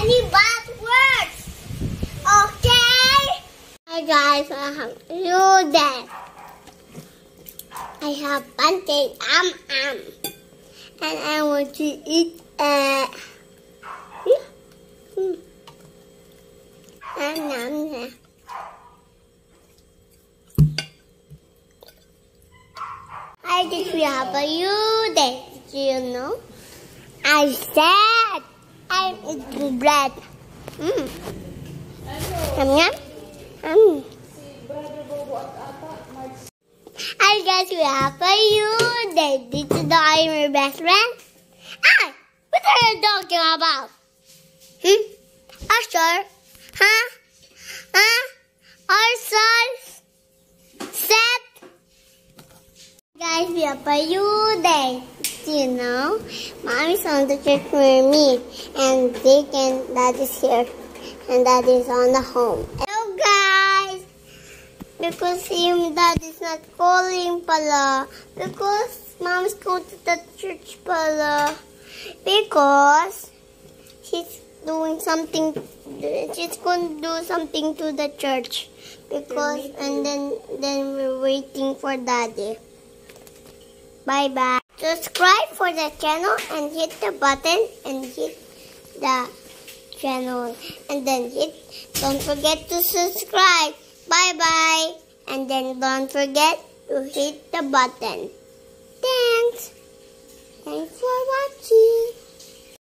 any bad words. Okay? Hi guys, I have you there. I have pancake am am. And I want to eat uh hmm. Nom, nom, I think we have a you day. Do you know? I said I'm eating bread. Mm. Yum yum. Mm. I guess we have a you day. Did you know I'm your best friend? Ah! What are you talking about? Hmm? Usher? Huh? Huh? Ourselves? Set? Guys, we have a you day. You know? Mommy's on the church with me. And Dick and Daddy's here. And Daddy's on the home. Hello guys! Because him Daddy's not calling pala. Because Mommy's going to the church pala. Because she's doing something she's going to do something to the church because and then then we're waiting for daddy bye bye subscribe for the channel and hit the button and hit the channel. And then hit don't forget to subscribe. Bye bye and then don't forget to hit the button. Thanks. Thanks